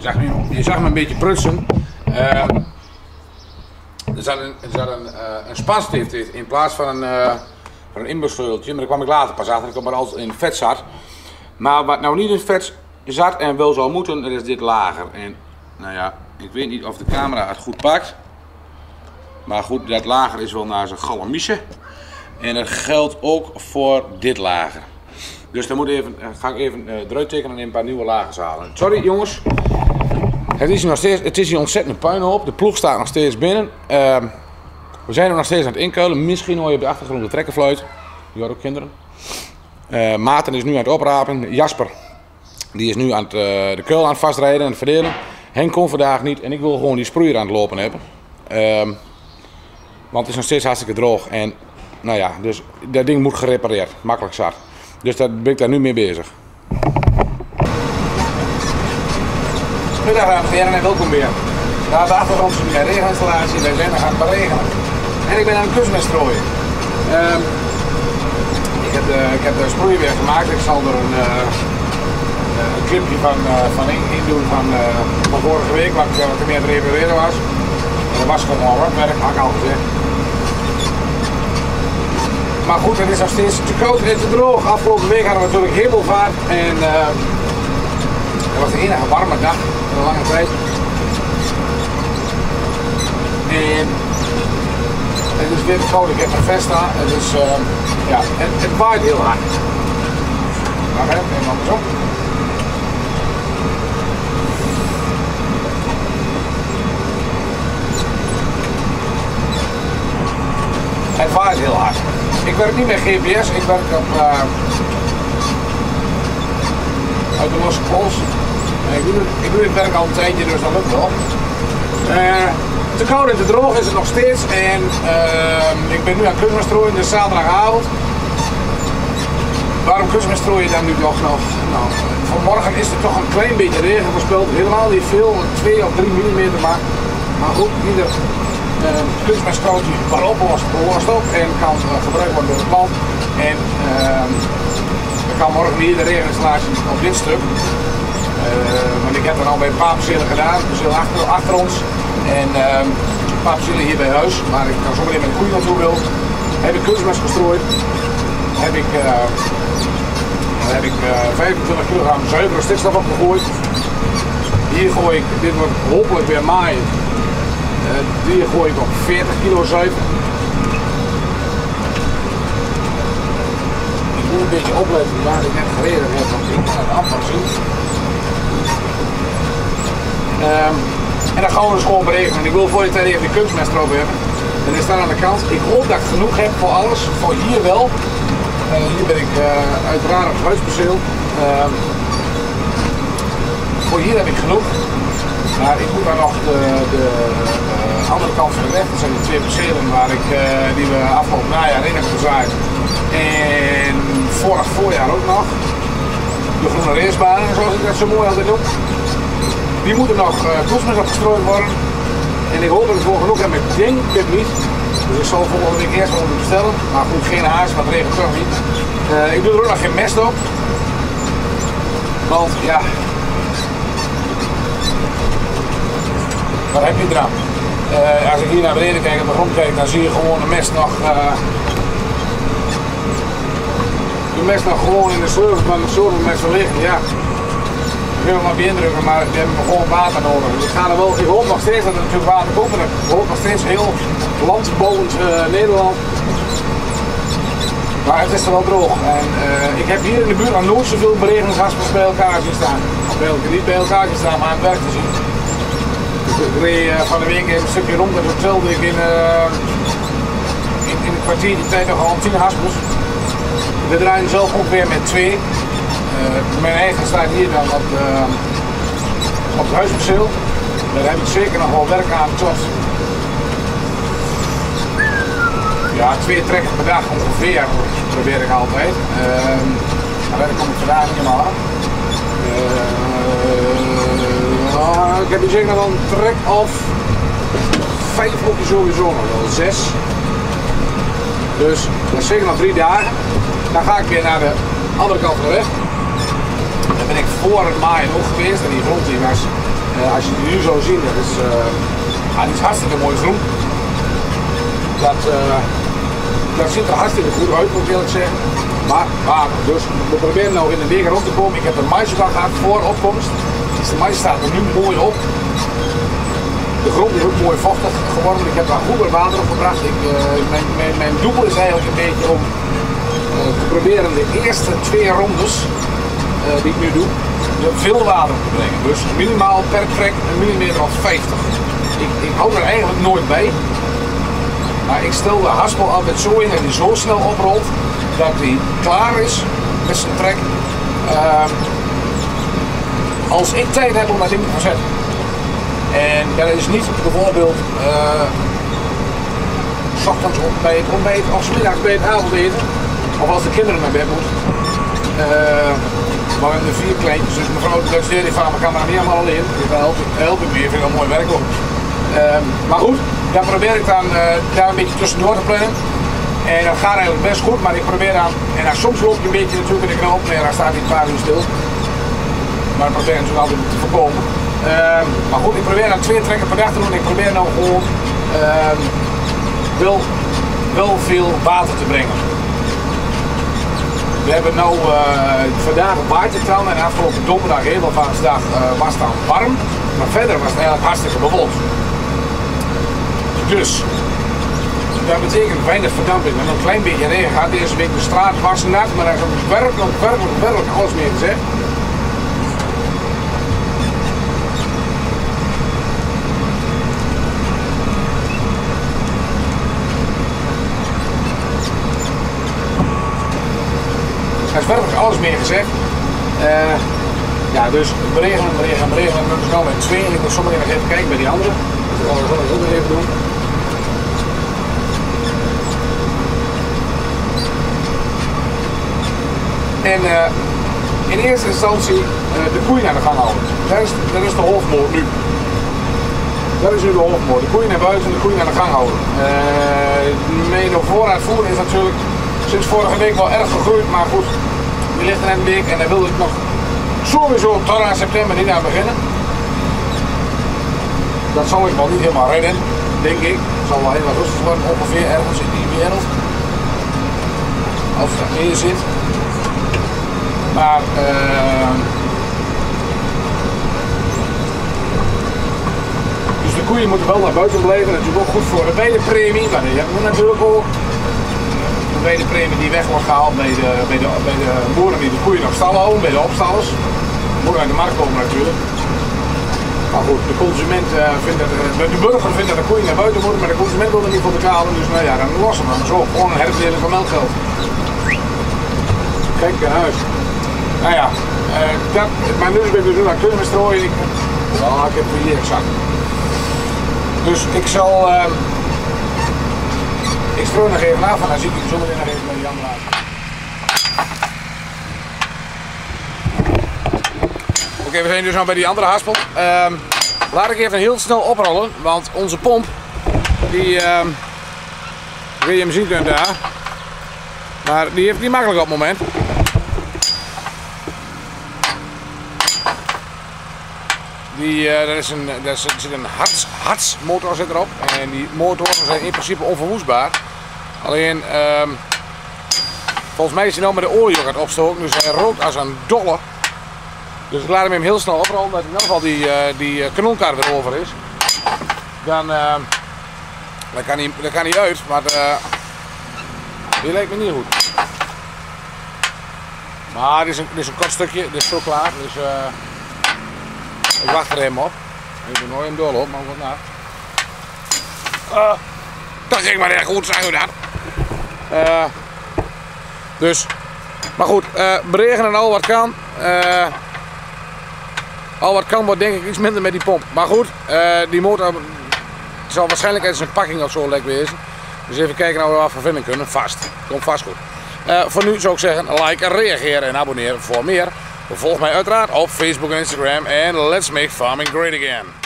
zag me, je zag me een beetje prutsen. Ehm, er zat een, er zat een, eh, een spanstift in in plaats van een, uh, van een. Maar daar kwam ik later pas achter. Ik kwam maar altijd in vet zat. Maar wat nou niet in vet zat en wel zou moeten, dan is dit lager. En nou ja, ik weet niet of de camera het goed pakt. Maar goed, dat lager is wel naar zijn galamiesje. En dat geldt ook voor dit lager. Dus dan moet even, eh, ga ik even uh, eruit tekenen en een paar nieuwe lagen halen. Sorry jongens. Het is, nog steeds, het is hier ontzettend puinhoop. De ploeg staat nog steeds binnen. Uh, we zijn er nog steeds aan het inkuilen. Misschien hoor je op de achtergrond de trekkerfluit. Die hoort ook kinderen. Uh, Maarten is nu aan het oprapen. Jasper die is nu aan het, uh, de keul aan het vastrijden en verdelen. Henk kon vandaag niet en ik wil gewoon die sproeier aan het lopen hebben. Ehm, want het is nog steeds hartstikke droog. En nou ja, dus dat ding moet gerepareerd. Makkelijk zat. Dus daar ben ik daar nu mee bezig. Goedendag dames en welkom weer. Daar de achtergrond is een regeninstallatie. Wij zijn er gaan beregenen. En ik ben aan het strooien. Um, ik, heb de, ik heb de sproeier weer gemaakt. Ik zal er een, uh, een clipje van, van in, in, doen van, van vorige week, wat, wat ik meer te repareren was. Dat was gewoon wat werk, had ik al gezegd. Maar goed, het is nog steeds te koud en te droog. Afgelopen week hadden we natuurlijk hemelvaart en uh, het enige warme dag in een lange tijd. En het is weer koud, ik heb een Vesta, het is, uh, ja, het, het waait heel hard. Maar hè, even andersom. Het waait heel hard. Ik werk niet met GPS, ik werk op uh, uit de losse pols. Ik doe, dit werk al een tijdje, dus dat lukt wel. Uh, te koud en te droog is het nog steeds en uh, ik ben nu aan kunstmestrooien, dus zaterdagavond. Waarom kunstmestrooien dan nu nog? nog? Nou, vanmorgen is er toch een klein beetje regen voorspeld, helemaal niet veel, 2 of 3 mm, maar, maar goed, ieder uh, kunstmestkootje waarop lost, lost op en kan uh, gebruikt worden door het plant. En uh, kan morgen weer de regeninstallatie op dit stuk. Want ik heb er al bij een paar percelen gedaan, perceel achter, achter ons en een paar percelen hier bij huis. Maar ik kan zo meteen met de koeien wil. Heb ik kunstmest gestrooid. Heb ik, heb ik 25 kilogram zuivere stikstof opgegooid. Hier gooi ik, dit wordt hopelijk weer maaien. Die gooi ik op 40 kilo zuiver. Ik moet een beetje opletten waar ik net gereden heb, want ik kan het amper zien. Um, en dan gaan we dus gewoon berekenen. Ik wil voor je tijd even de kunstmest erop hebben. En is daar aan de kant. Ik hoop dat ik genoeg heb voor alles. Voor hier wel. Uh, hier ben ik uh, uiteraard op het huisperceel. Uh, voor hier heb ik genoeg. Maar ik moet dan nog de, de, de andere kant van de weg, dat zijn de twee percelen waar ik, die we afgelopen najaar in hebben gezaaid. En vorig voorjaar ook nog. De groene racebanen, zoals ik dat zo mooi altijd noem. Die moeten nog uh, opgestrooid worden. En ik hoop dat ik voor genoeg heb, ik denk het niet. Dus ik zal volgende week eerst moeten bestellen. Maar goed, geen haast, want het regent toch niet. Uh, ik doe er ook nog geen mest op. Want ja, Wat heb je eraan? Uh, als ik hier naar beneden kijk, op de grond kijk, dan zie je gewoon de mest nog. Uh, de mest nog gewoon in de zo liggen. Ja. Ik wil maar indrukken, maar die hebben gewoon water nodig. Dus ik, ga er wel, ik hoop nog steeds dat er natuurlijk water komt. Ik hoop nog steeds heel landbouwend uh, Nederland. Maar het is er wel droog. En uh, ik heb hier in de buurt nog nooit zoveel beregenshaspels bij elkaar zien staan. Niet bij elkaar staan, maar aan het werk te zien. Ik reed uh, van de week een stukje rond en toen telde ik in, in, in een kwartier die tijd nogal 10 haspels. We draaien zelf ook weer met twee. Uh, mijn eigen staat hier dan op, op het huisperceel. Daar heb ik zeker nog wel werk aan tot ja, twee trekken per dag ongeveer probeer ik altijd. Uh, maar daar kom ik vandaag niet helemaal aan. Uh, ik heb hier zeker nog wel een trek of vijf hokjes sowieso nog wel, zes. Dus dat is zeker nog drie dagen. Dan ga ik weer naar de andere kant van de weg. Ik voor het maaien ook geweest en die grond die Uh, als je die nu zo ziet, dat is, uh, is hartstikke mooi groen. Dat, uh, dat ziet er hartstikke goed uit, moet ik zeggen. Maar, maar dus we proberen nou in de wegen rond te komen. Ik heb een maisbak gehad voor opkomst. Dus de mais staat er nu mooi op. De grond is ook mooi vochtig geworden. Ik heb daar goed water op gebracht. Ik, mijn, mijn, doel is eigenlijk een beetje om te proberen de eerste twee rondes die ik nu doe, veel water te brengen. Dus minimaal per trek een millimeter of 50. Ik, ik hou er eigenlijk nooit bij. Maar ik stel de haspel altijd zo in dat hij zo snel oprolt dat hij klaar is met zijn trek. Ehm, als ik tijd heb om dat ding te verzetten. En dat is niet bijvoorbeeld uh, s ochtends bij het ontbijt of middags bij het avondeten. Of als de kinderen naar bed moeten. Uh, maar we hebben vier kleintjes, dus mevrouw de die van, kan daar niet allemaal in. Dus dat helpt, helpt ik me, vind ik mooi werk ook. Uh, maar goed, dan probeer ik dan uh, daar een beetje tussendoor te plannen. En dat gaat eigenlijk best goed, maar ik probeer dan, en dan soms loop je een beetje natuurlijk in de knoop, en dan staat hij een paar uur stil. Maar dat probeer ik natuurlijk altijd te voorkomen. Uh, maar goed, ik probeer dan twee trekken per dag te doen. Ik probeer nou gewoon uh, wel, wel veel water te brengen. We hebben nu uh, vandaag een watertrouw en afgelopen donderdag, heel veel van dag, uh, was het dan warm. Maar verder was het eigenlijk hartstikke bewolkt. Dus, dat betekent weinig verdamping. Met een klein beetje regen gaat deze week de straat was nat, maar dat is werkelijk, werkelijk, werkelijk alles meer gezegd. Alles meer gezegd. Uh, ja, dus beregenen, beregenen, beregenen. We zijn nu met twee en ik moet nog even kijken bij die andere. Dat gaan zo ook nog even doen. En uh, in eerste instantie uh, de koeien naar de gang houden. Dat is, is de hoofdmoot nu. Dat is nu de hoofdmoot. De koeien naar buiten en de koeien naar de gang houden. Uh, mee voorraad is natuurlijk sinds vorige week wel erg gegroeid, maar goed, die ligt en dan wil ik nog sowieso tot september niet aan beginnen. Dat zal ik wel niet helemaal redden, denk ik. Het zal wel heel wat rustig worden, ongeveer ergens in die wereld. Als het meer zit. Maar uh, dus de koeien moeten wel naar buiten blijven. Dat is ook goed voor de bedepremie, maar die hebben we natuurlijk ook. De bedepremie die weg wordt gehaald bij de, bij, de, bij de boeren die de koeien nog stallen houden, bij de opstallers. Moet uit de markt komen natuurlijk. Maar goed, de consument uh, vindt dat, uh, de burger vindt dat de koeien naar buiten moeten, maar de consument wil er niet voor betalen. Dus nou ja, dan lossen we hem zo. Gewoon een herverdeling van melkgeld. Kijk naar huis. Nou ja, dat, maar nu ben ik dus het kunnen strooien. Ik, ik heb hier exact. Dus ik zal. Ik strooi nog even af en zie ik je zometeen even bij Jan laten. Oké, we zijn dus nog bij die andere haspel. Uh, laat ik even heel snel oprollen, want onze pomp, die, uh, wil je hem zien kunt daar, maar die heeft niet makkelijk op het moment. Die, een, er zit een harts, hartsmotor zit erop en die motoren zijn in principe onverwoestbaar. Alleen, uh, volgens mij is hij nou met de olie gaat opstoken, dus hij rookt als een dolle. Dus ik laat hem heel snel oprollen, dat in ieder geval die, uh, die kanoonkar weer over is. Dan, uh, dan, kan, hij, dan kan hij uit, maar uh, die lijkt me niet goed. Maar dit is een, dit is een kort stukje, dit is zo klaar. Dus, ik wacht er even op. Ik doe nooit een dol op, maar wat na. Dat ging maar echt goed, zijn we dan. Uh, dus, maar goed, uh, beregenen al wat kan. Uh, al wat kan wordt denk ik iets minder met die pomp. Maar goed, die motor zal waarschijnlijk uit zijn pakking of zo lek wezen. Dus even kijken of we wat van vinden kunnen. Vast, komt vast goed. Voor nu zou ik zeggen, like, reageren en abonneren voor meer. Volg mij uiteraard op Facebook en Instagram en let's make farming great again.